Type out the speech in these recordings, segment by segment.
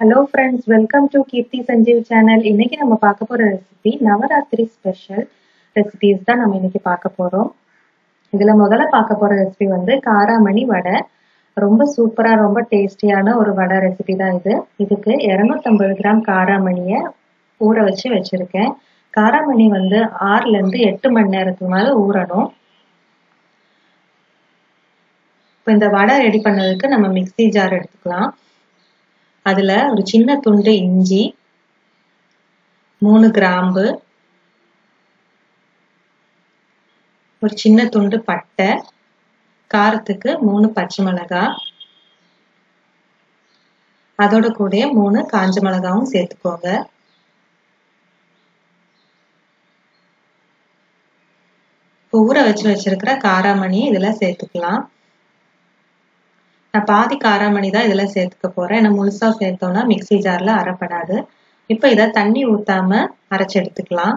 Hello friends welcome to Keerthi Sanjeev channel இன்னைக்கு நம்ம பார்க்க போற ரெசிபி நவராத்திரி ஸ்பெஷல் ரெசிபிஸ் தான் நம்ம இன்னைக்கு பார்க்க போறோம். இதுல முதல்ல பார்க்க போற ரெசிபி வந்து காராமணி வடை. ரொம்ப சூப்பரா ரொம்ப டேஸ்டியான ஒரு வடை ரெசிபி தான் இது. இதுக்கு இரநூத்தம்பது கிராம் காராமணியை ஊற வச்சு வச்சிருக்கேன். காராமணி வந்து ஆறுல இருந்து எட்டு மணி நேரத்துக்கு மேல ஊறணும். இப்போ இந்த வடை ரெடி பண்ணதுக்கு நம்ம மிக்ஸி ஜார் எடுத்துக்கலாம். அதுல ஒரு சின்ன துண்டு இஞ்சி மூணு கிராம்பு ஒரு சின்ன துண்டு பட்டை காரத்துக்கு மூணு பச்சை மிளகாய் அதோட கூட மூணு காஞ்ச மிளகாவும் சேர்த்துக்கோங்க. ஊற வச்சு வச்சிருக்கிற காராமணி இதுல சேர்த்துக்கலாம். நான் பாதி காராமணி தான் இதில் சேர்த்துக்க போறேன். ஏன்னா முழுசா சேர்த்தோம்னா மிக்சி ஜார்ல அரைப்படாது. இப்ப இத தண்ணி ஊத்தாம அரைச்சு எடுத்துக்கலாம்.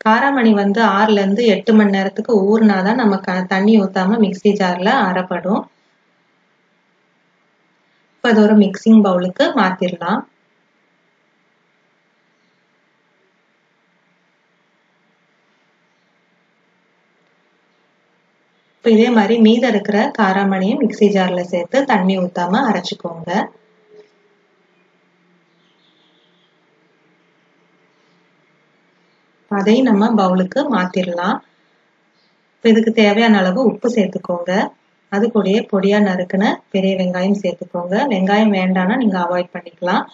காராமணி வந்து ஆறுல இருந்து எட்டு மணி நேரத்துக்கு ஊறினாதான் நம்ம தண்ணி ஊத்தாம மிக்சி ஜார்ல அரைப்படும். இப்ப அது ஒரு மிக்சிங் பவுலுக்கு மாத்திரலாம். இப்போ இதே மாதிரி மீதம் இருக்கிற காராமணியை மிக்சி ஜாரில் சேர்த்து தண்ணி ஊற்றாமல் அரைச்சிக்கோங்க. அதையும் நம்ம பவுலுக்கு மாத்திரலாம். இதுக்கு தேவையான அளவு உப்பு சேர்த்துக்கோங்க. அது கூடயே பொடியா நறுக்குன பெரிய வெங்காயம் சேர்த்துக்கோங்க. வெங்காயம் வேண்டாம்னா நீங்க அவாய்ட் பண்ணிக்கலாம்.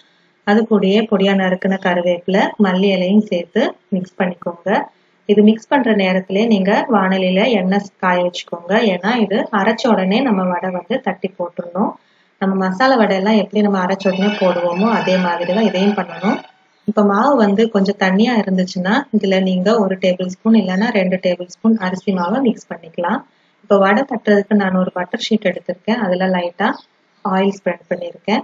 அது கூடயே பொடியா நறுக்குன கருவேப்பிலை மல்லி இலையும் சேர்த்து மிக்ஸ் பண்ணிக்கோங்க. இது மிக்ஸ் பண்ற நேரத்திலே நீங்க வானலியில எண்ணெய் காய வச்சுக்கோங்க. ஏன்னா இது அரைச்ச உடனே நம்ம வடை வந்து தட்டி போட்டுடணும். நம்ம மசாலா வடை எல்லாம் எப்படி நம்ம அரைச்ச உடனே போடுவோமோ அதே மாதிரி தான் இதையும் பண்ணணும். இப்ப மாவு வந்து கொஞ்சம் தண்ணியா இருந்துச்சுன்னா இதுல நீங்க ஒரு டேபிள் ஸ்பூன் இல்லைன்னா ரெண்டு டேபிள் ஸ்பூன் அரிசி மாவை மிக்ஸ் பண்ணிக்கலாம். இப்ப வடை தட்டுறதுக்கு நான் ஒரு பட்டர் ஷீட் எடுத்திருக்கேன். அதுல லைட்டா ஆயில் ஸ்ப்ரெட் பண்ணியிருக்கேன்.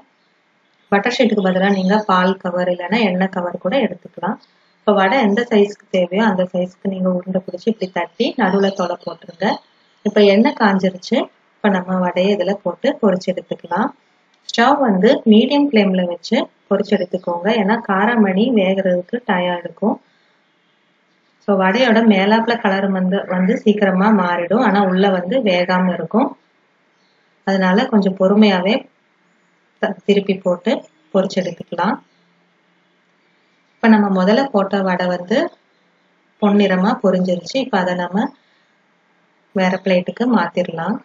பட்டர் ஷீட்டுக்கு பதிலாக நீங்க பால் கவர் இல்லைன்னா எண்ணெய் கவர் கூட எடுத்துக்கலாம். இப்போ வடை எந்த சைஸ்க்கு தேவையோ அந்த சைஸ்க்கு நீங்க உருண்டை பிடிச்சி இப்படி தட்டி நடுவில் தொலை போட்டுருங்க. இப்போ எண்ணெய் காஞ்சிருச்சு. இப்போ நம்ம வடையை இதில் போட்டு பொரிச்சு எடுத்துக்கலாம். ஸ்டவ் வந்து மீடியம் ஃப்ளேம்ல வச்சு பொறிச்சு எடுத்துக்கோங்க. ஏன்னா காராமணி வேகிறதுக்கு டயம் எடுக்கும் ஸோ வடையோட மேலாப்புல கலர் வந்து வந்து சீக்கிரமா மாறிடும். ஆனால் உள்ள வந்து வேகாம இருக்கும். அதனால கொஞ்சம் பொறுமையாவே திருப்பி போட்டு பொரிச்சு எடுத்துக்கலாம். இப்போ நம்ம முதல்ல போட்ட வடை வந்து பொன்னிறமா பொரிஞ்சிருச்சு. இப்ப அதை நம்ம வேற பிளேட்டுக்கு மாத்திரலாம்.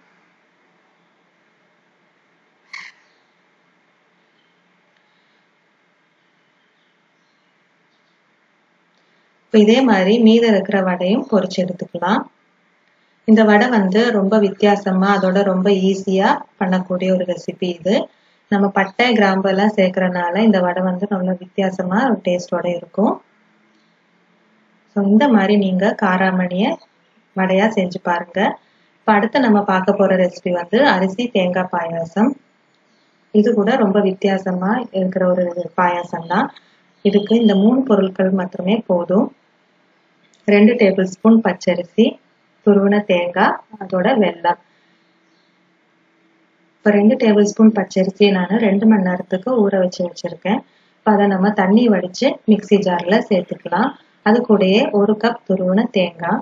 இப்போ இதே மாதிரி மீத இருக்கிற வடையும் பொரிச்சு எடுத்துக்கலாம். இந்த வடை வந்து ரொம்ப வித்தியாசமா அதோட ரொம்ப ஈஸியா பண்ணக்கூடிய ஒரு ரெசிபி இது. நம்ம பட்டை கிராம்பு எல்லாம் சேர்க்கறனால இந்த வடை வந்து நல்ல வித்தியாசமா டேஸ்டோட இருக்கும். ஸோ இந்த மாதிரி நீங்க காராமணிய வடையா செஞ்சு பாருங்க. இப்போ அடுத்து நம்ம பார்க்க போற ரெசிபி வந்து அரிசி தேங்காய் பாயாசம். இது கூட ரொம்ப வித்தியாசமா இருக்கிற ஒரு பாயாசம் தான். இதுக்கு இந்த மூணு பொருட்கள் மட்டுமே போதும். ரெண்டு டேபிள் ஸ்பூன் பச்சரிசி துருவன தேங்காய் அதோட வெல்லம். இப்போ ரெண்டு டேபிள் ஸ்பூன் பச்சரிசியை நான் ரெண்டு மணி நேரத்துக்கு ஊற வச்சு வச்சுருக்கேன். இப்போ அதை நம்ம தண்ணி வடித்து மிக்சி ஜாரில் சேர்த்துக்கலாம். அது கூடயே ஒரு கப் துருவின தேங்காய்.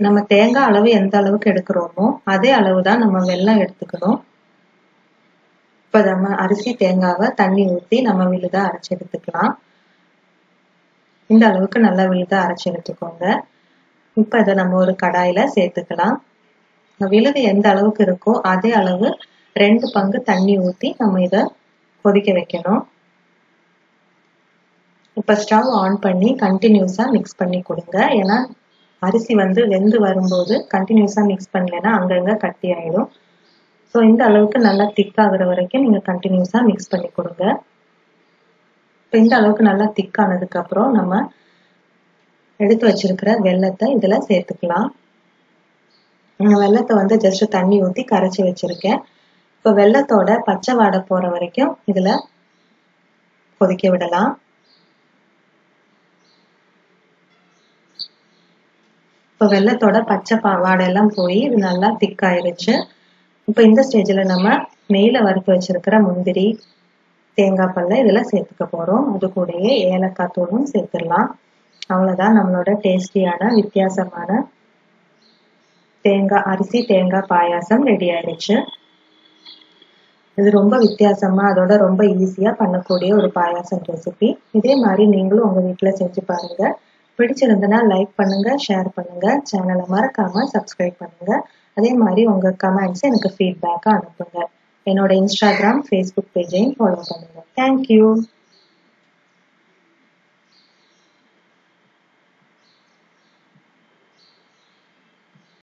நம்ம தேங்காய் அளவு எந்த அளவுக்கு எடுக்கிறோமோ அதே அளவு தான் நம்ம வெல்லம் எடுத்துக்கணும். இப்போ நம்ம அரிசி தேங்காவை தண்ணி ஊற்றி நம்ம விழுதா அரைச்சி எடுத்துக்கலாம். இந்த அளவுக்கு நல்லா விழுதா அரைச்சி எடுத்துக்கோங்க. இப்போ இதை நம்ம ஒரு கடாயில சேர்த்துக்கலாம். விழுது எந்த அளவுக்கு இருக்கோ அதே அளவு ரெண்டு பங்கு தண்ணி ஊற்றி நம்ம இதை கொதிக்க வைக்கணும். இப்போ ஸ்டவ் ஆன் பண்ணி கண்டினியூஸாக மிக்ஸ் பண்ணி கொடுங்க. ஏன்னா அரிசி வந்து வெந்து வரும்போது கண்டினியூஸாக மிக்ஸ் பண்ணலைன்னா அங்கங்கே கட்டி ஆயிடும். ஸோ இந்த அளவுக்கு நல்லா திக்காகிற வரைக்கும் நீங்கள் கண்டினியூஸாக மிக்ஸ் பண்ணி கொடுங்க. இப்போ இந்த அளவுக்கு நல்லா திக் ஆனதுக்கப்புறம் நம்ம எடுத்து வச்சிருக்கிற வெள்ளத்தை இதில் சேர்த்துக்கலாம். வெள்ளத்தை வந்து ஜஸ்ட் தண்ணி ஊற்றி கரைச்சி வச்சிருக்கேன். இப்போ வெள்ளத்தோட பச்சை வாடை போற வரைக்கும் இதுல கொதிக்க விடலாம். இப்போ வெள்ளத்தோட பச்சை பா வாடெல்லாம் போய் இது நல்லா திக்காயிருச்சு இப்போ இந்த ஸ்டேஜில் நம்ம நெய்யில் வறுத்து வச்சிருக்கிற முந்திரி தேங்காய் பல்ல இதெல்லாம் சேர்த்துக்க போகிறோம் அது கூடயே ஏலக்காய் தூளும் சேர்த்துடலாம். அவ்வளோதான் நம்மளோட டேஸ்டியான வித்தியாசமான தேங்காய் அரிசி தேங்காய் பாயாசம் ரெடி ஆயிடுச்சு. இது ரொம்ப வித்தியாசமா அதோட ரொம்ப ஈஸியா பண்ணக்கூடிய ஒரு பாயாசம் ரெசிபி இதே மாதிரி நீங்களும் உங்க வீட்டுல செஞ்சு பாருங்க. பிடிச்சிருந்தனா லைக் பண்ணுங்க ஷேர் பண்ணுங்க சேனலை மறக்காம சப்ஸ்கிரைப் பண்ணுங்க. அதே மாதிரி உங்க கமெண்ட்ஸ் எனக்கு ஃபீட்பேக்கா அனுப்புங்க. என்னோட இன்ஸ்டாகிராம் ஃபேஸ்புக் பேஜையும் ஃபாலோ பண்ணுங்க. Thank you